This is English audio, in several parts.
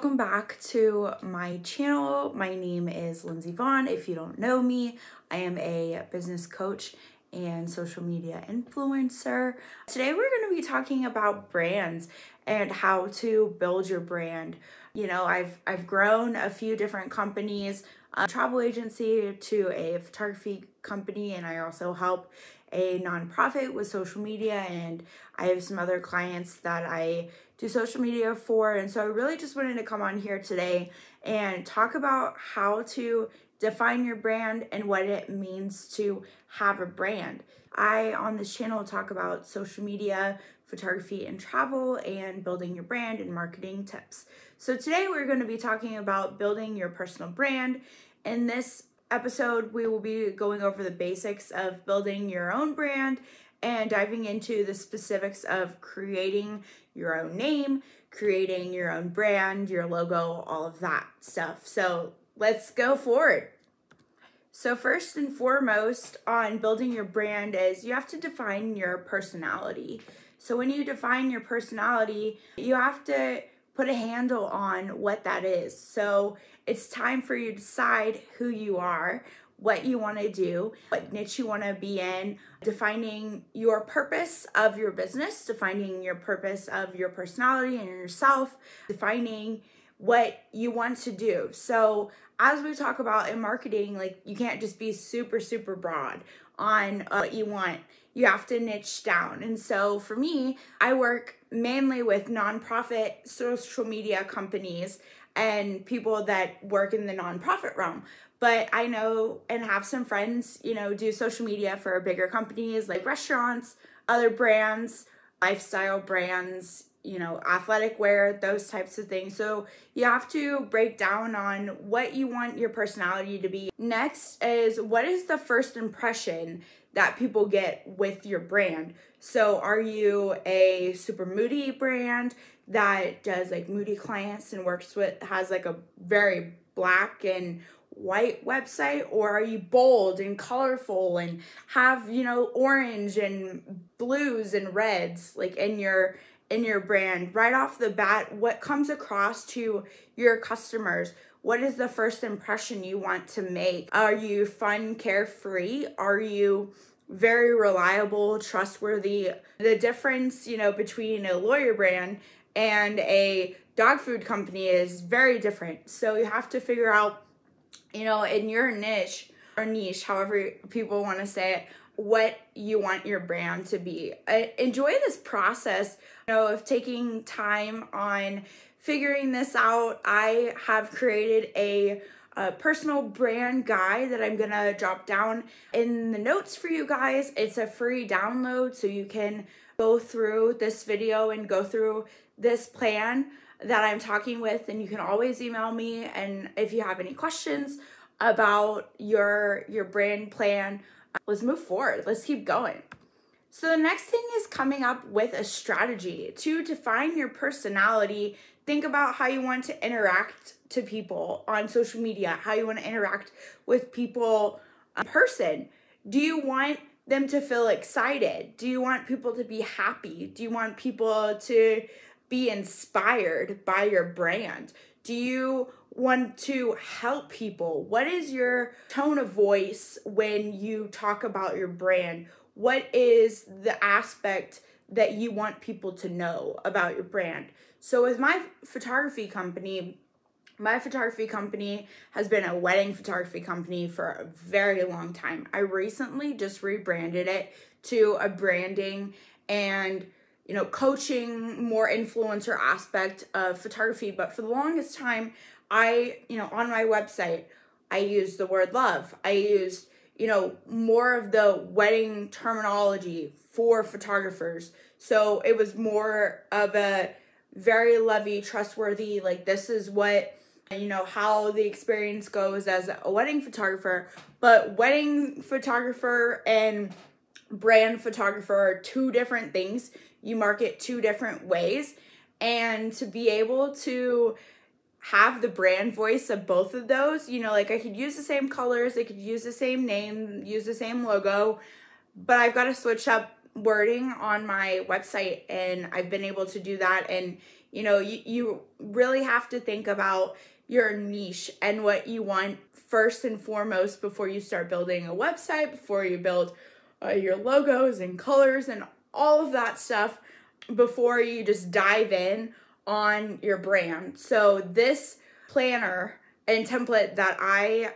back to my channel. My name is Lindsay Vaughn. If you don't know me, I am a business coach and social media influencer. Today we're going to be talking about brands and how to build your brand. You know, I've I've grown a few different companies, a travel agency to a photography company and I also help a nonprofit with social media and I have some other clients that I do social media for. And so I really just wanted to come on here today and talk about how to define your brand and what it means to have a brand. I, on this channel, talk about social media, photography, and travel, and building your brand and marketing tips. So today we're going to be talking about building your personal brand. And this episode, we will be going over the basics of building your own brand and diving into the specifics of creating your own name, creating your own brand, your logo, all of that stuff. So let's go forward. So, first and foremost, on building your brand, is you have to define your personality. So, when you define your personality, you have to put a handle on what that is. So, it's time for you to decide who you are, what you want to do, what niche you want to be in, defining your purpose of your business, defining your purpose of your personality and yourself, defining what you want to do. So, as we talk about in marketing, like you can't just be super, super broad on uh, what you want. You have to niche down. And so for me, I work mainly with nonprofit social media companies and people that work in the nonprofit realm. But I know and have some friends, you know, do social media for bigger companies like restaurants, other brands, lifestyle brands, you know, athletic wear, those types of things. So you have to break down on what you want your personality to be. Next is what is the first impression that people get with your brand? So are you a super moody brand that does like moody clients and works with, has like a very black and white website or are you bold and colorful and have you know orange and blues and reds like in your in your brand right off the bat what comes across to your customers? What is the first impression you want to make? Are you fun carefree? Are you very reliable trustworthy? The difference you know between a lawyer brand and a dog food company is very different. So you have to figure out you know in your niche or niche however people want to say it what you want your brand to be. I enjoy this process you know, of taking time on figuring this out. I have created a, a personal brand guide that I'm gonna drop down in the notes for you guys. It's a free download so you can go through this video and go through this plan that I'm talking with and you can always email me and if you have any questions about your your brand plan let's move forward. Let's keep going. So the next thing is coming up with a strategy to define your personality. Think about how you want to interact to people on social media, how you want to interact with people in person. Do you want them to feel excited? Do you want people to be happy? Do you want people to be inspired by your brand? Do you want to help people? What is your tone of voice when you talk about your brand? What is the aspect that you want people to know about your brand? So, with my photography company, my photography company has been a wedding photography company for a very long time. I recently just rebranded it to a branding and you know coaching more influencer aspect of photography but for the longest time I, you know, on my website, I use the word love. I used, you know, more of the wedding terminology for photographers. So it was more of a very lovey, trustworthy, like this is what, you know, how the experience goes as a wedding photographer. But wedding photographer and brand photographer are two different things. You market two different ways. And to be able to have the brand voice of both of those. You know, like I could use the same colors, I could use the same name, use the same logo, but I've got to switch up wording on my website and I've been able to do that and You know, you, you really have to think about your niche and what you want first and foremost before you start building a website, before you build uh, your logos and colors and all of that stuff before you just dive in on your brand. So this planner and template that I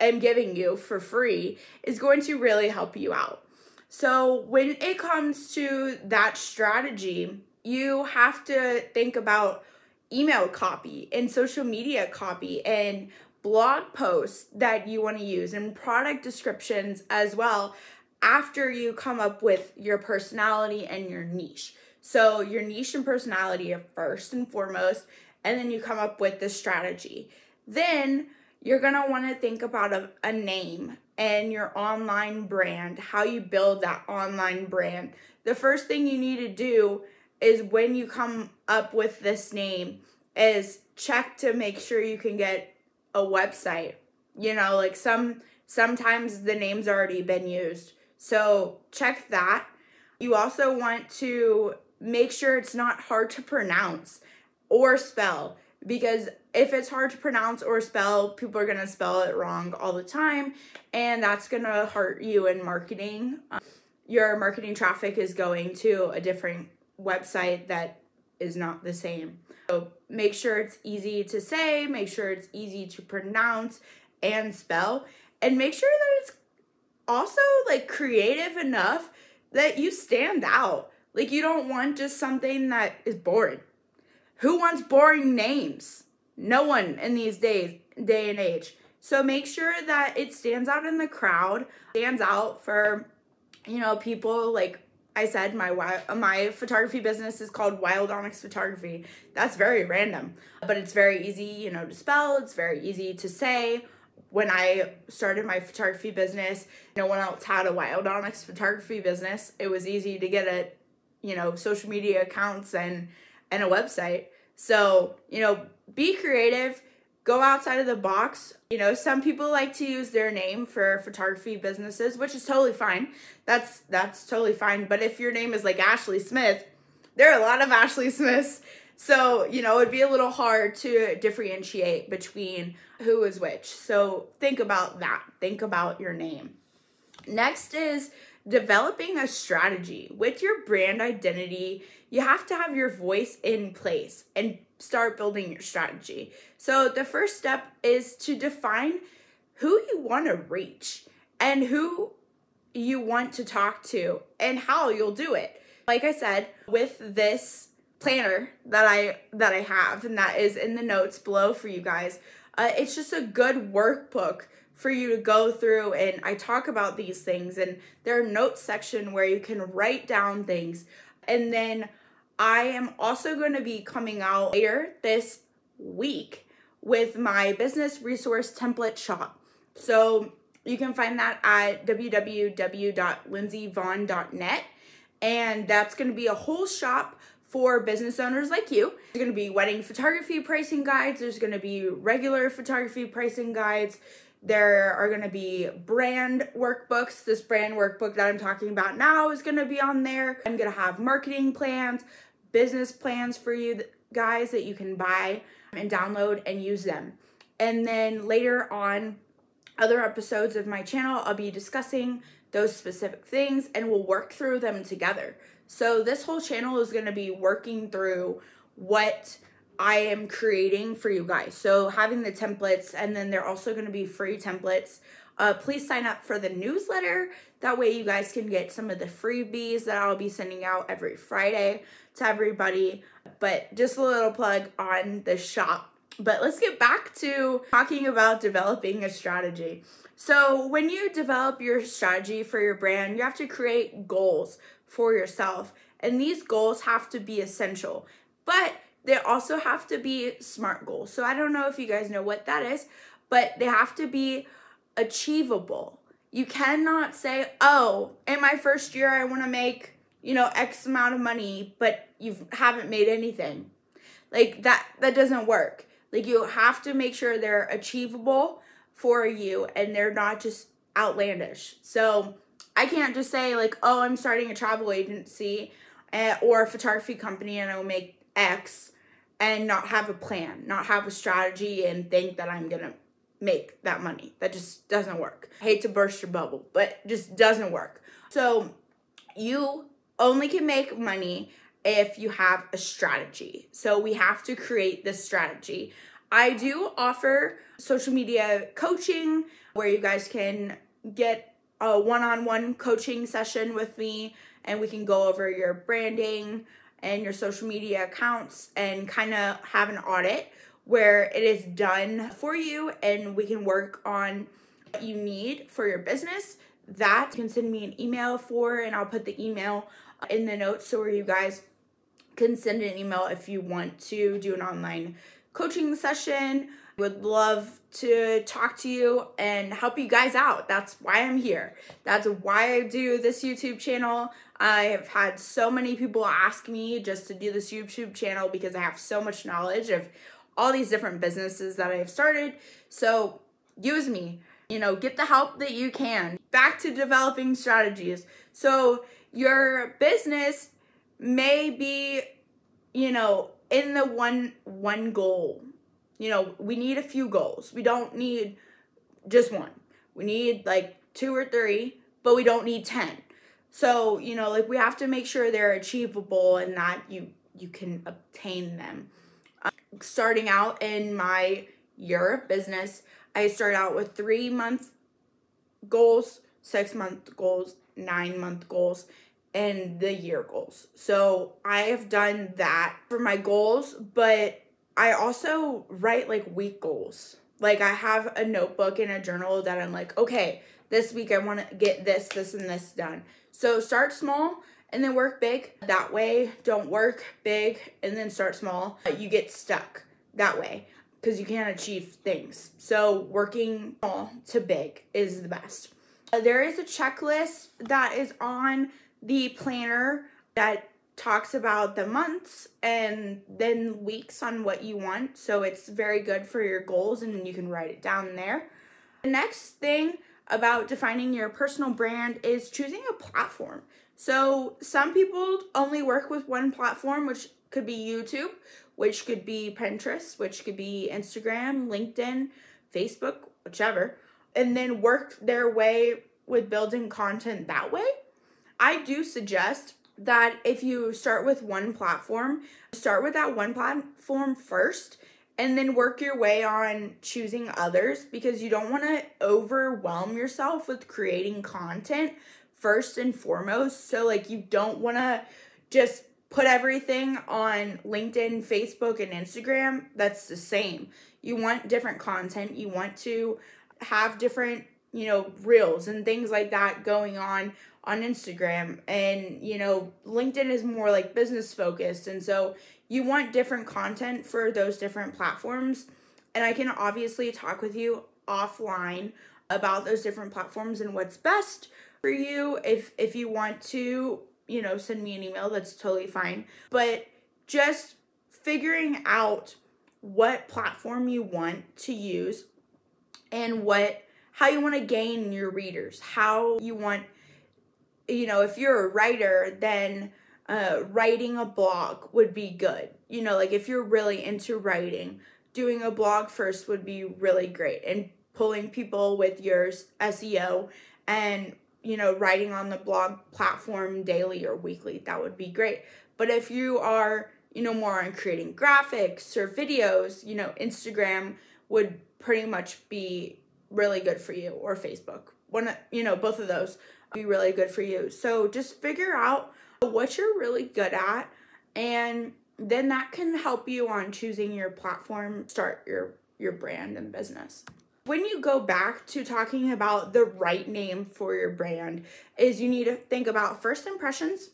am giving you for free is going to really help you out. So when it comes to that strategy, you have to think about email copy and social media copy and blog posts that you want to use and product descriptions as well after you come up with your personality and your niche. So, your niche and personality are first and foremost, and then you come up with the strategy. Then you're going to want to think about a, a name and your online brand, how you build that online brand. The first thing you need to do is when you come up with this name is check to make sure you can get a website. You know, like some sometimes the name's already been used. So check that. You also want to make sure it's not hard to pronounce or spell because if it's hard to pronounce or spell, people are going to spell it wrong all the time and that's going to hurt you in marketing. Um, your marketing traffic is going to a different website that is not the same. So make sure it's easy to say, make sure it's easy to pronounce and spell, and make sure that it's also like creative enough that you stand out. Like you don't want just something that is boring. Who wants boring names? No one in these days day and age. So make sure that it stands out in the crowd, stands out for you know people like I said my my photography business is called Wild Onyx Photography. That's very random, but it's very easy, you know, to spell. It's very easy to say when I started my photography business, no one else had a wild onyx photography business. It was easy to get a, you know, social media accounts and and a website. So, you know, be creative, go outside of the box. You know, some people like to use their name for photography businesses, which is totally fine. That's that's totally fine. But if your name is like Ashley Smith, there are a lot of Ashley Smiths so, you know, it'd be a little hard to differentiate between who is which. So, think about that. Think about your name. Next is developing a strategy. With your brand identity, you have to have your voice in place and start building your strategy. So, the first step is to define who you want to reach and who you want to talk to and how you'll do it. Like I said, with this planner that I that I have and that is in the notes below for you guys. Uh, it's just a good workbook for you to go through and I talk about these things and there are notes section where you can write down things and then I am also going to be coming out later this week with my business resource template shop. So you can find that at www.lindsayvaughn.net and that's going to be a whole shop for business owners like you. There's going to be wedding photography pricing guides, there's going to be regular photography pricing guides. There are going to be brand workbooks. This brand workbook that I'm talking about now is going to be on there. I'm going to have marketing plans, business plans for you guys that you can buy and download and use them. And then later on, other episodes of my channel, I'll be discussing those specific things and we'll work through them together. So this whole channel is going to be working through what I am creating for you guys. So having the templates and then they're also going to be free templates. Uh, please sign up for the newsletter. That way you guys can get some of the freebies that I'll be sending out every Friday to everybody. But just a little plug on the shop. But let's get back to talking about developing a strategy. So when you develop your strategy for your brand, you have to create goals for yourself. And these goals have to be essential, but they also have to be SMART goals. So I don't know if you guys know what that is, but they have to be achievable. You cannot say, oh, in my first year, I want to make, you know, X amount of money, but you haven't made anything. Like that, that doesn't work. Like you have to make sure they're achievable for you and they're not just outlandish. So I can't just say like, oh, I'm starting a travel agency uh, or a photography company and I will make X and not have a plan, not have a strategy, and think that I'm gonna make that money. That just doesn't work. I hate to burst your bubble, but just doesn't work. So you only can make money if you have a strategy. So we have to create this strategy. I do offer social media coaching where you guys can get a one-on-one coaching session with me and we can go over your branding and your social media accounts and kind of have an audit where it is done for you and we can work on what you need for your business. That you can send me an email for and I'll put the email in the notes so where you guys can send an email if you want to do an online coaching session. Would love to talk to you and help you guys out. That's why I'm here. That's why I do this YouTube channel. I have had so many people ask me just to do this YouTube channel because I have so much knowledge of all these different businesses that I've started. So use me, you know, get the help that you can. Back to developing strategies. So your business may be, you know, in the one one goal. You know, we need a few goals. We don't need just one. We need like two or three, but we don't need 10. So, you know, like we have to make sure they're achievable and that you you can obtain them. Starting out in my year of business, I start out with 3 month goals, 6 month goals, 9 month goals, and the year goals. So I have done that for my goals, but I also write like week goals. Like I have a notebook and a journal that I'm like, okay, this week I want to get this, this, and this done. So start small and then work big. That way, don't work big and then start small. You get stuck that way because you can't achieve things. So working small to big is the best. Uh, there is a checklist that is on the planner that talks about the months and then weeks on what you want. So it's very good for your goals and you can write it down there. The next thing about defining your personal brand is choosing a platform. So some people only work with one platform, which could be YouTube, which could be Pinterest, which could be Instagram, LinkedIn, Facebook, whichever, and then work their way with building content that way. I do suggest that if you start with one platform, start with that one platform first and then work your way on choosing others because you don't want to overwhelm yourself with creating content first and foremost. So, like, you don't want to just put everything on LinkedIn, Facebook, and Instagram. That's the same. You want different content, you want to have different, you know, reels and things like that going on on Instagram. And you know LinkedIn is more like business focused. And so you want different content for those different platforms. And I can obviously talk with you offline about those different platforms and what's best for you if if you want to you know send me an email that's totally fine but just figuring out what platform you want to use and what how you want to gain your readers how you want you know, if you're a writer, then uh, writing a blog would be good. You know, like if you're really into writing, doing a blog first would be really great and pulling people with your SEO and, you know, writing on the blog platform daily or weekly, that would be great. But if you are, you know, more on creating graphics or videos, you know, Instagram would pretty much be really good for you or Facebook. One, you know, both of those be really good for you. So just figure out what you're really good at and then that can help you on choosing your platform, start your your brand and business. When you go back to talking about the right name for your brand is you need to think about first impressions,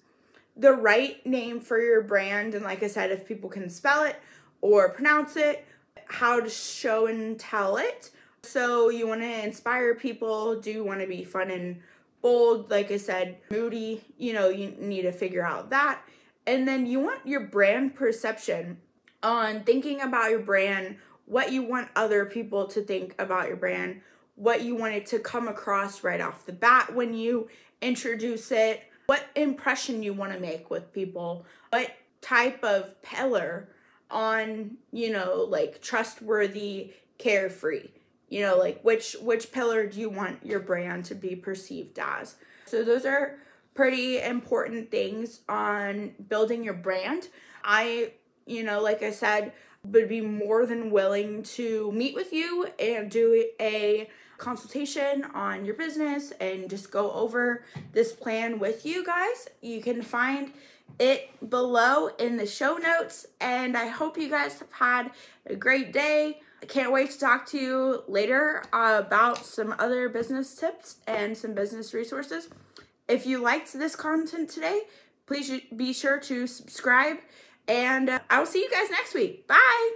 the right name for your brand and like I said if people can spell it or pronounce it, how to show and tell it. So you want to inspire people, do you want to be fun and bold, like I said, moody, you know, you need to figure out that. And then you want your brand perception on thinking about your brand, what you want other people to think about your brand, what you want it to come across right off the bat when you introduce it, what impression you want to make with people, what type of pillar on, you know, like trustworthy, carefree. You know, like which which pillar do you want your brand to be perceived as? So those are pretty important things on building your brand. I, you know, like I said, would be more than willing to meet with you and do a consultation on your business and just go over this plan with you guys. You can find it below in the show notes. And I hope you guys have had a great day. I can't wait to talk to you later about some other business tips and some business resources. If you liked this content today, please be sure to subscribe. And uh, I will see you guys next week. Bye.